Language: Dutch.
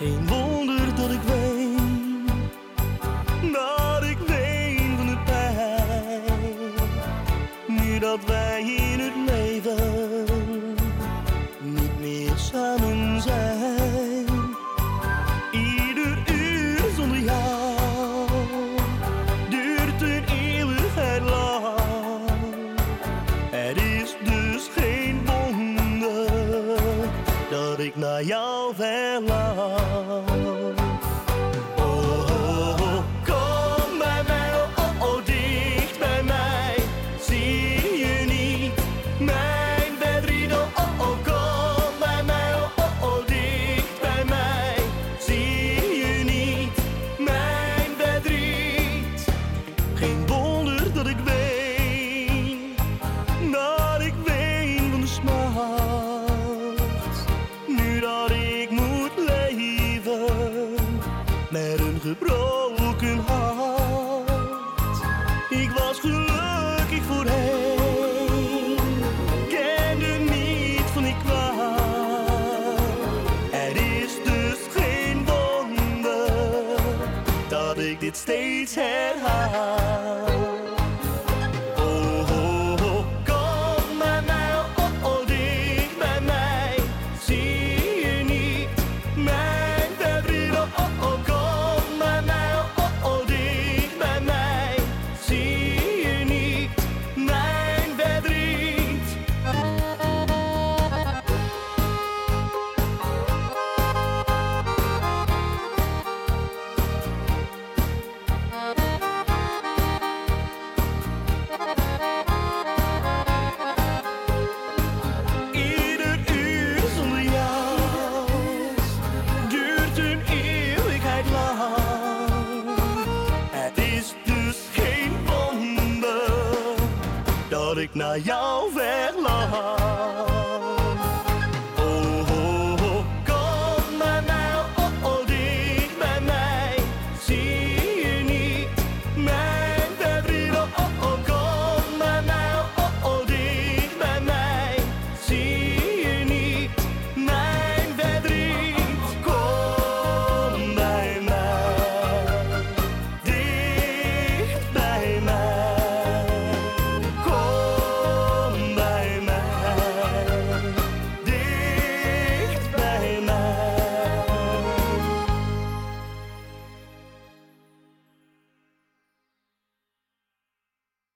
et ik naar jou verlang. Ik was gelukkig voorheen, kende niet van die kwaad. Er is dus geen wonder dat ik dit steeds herhaal. dat ik naar jou verlang.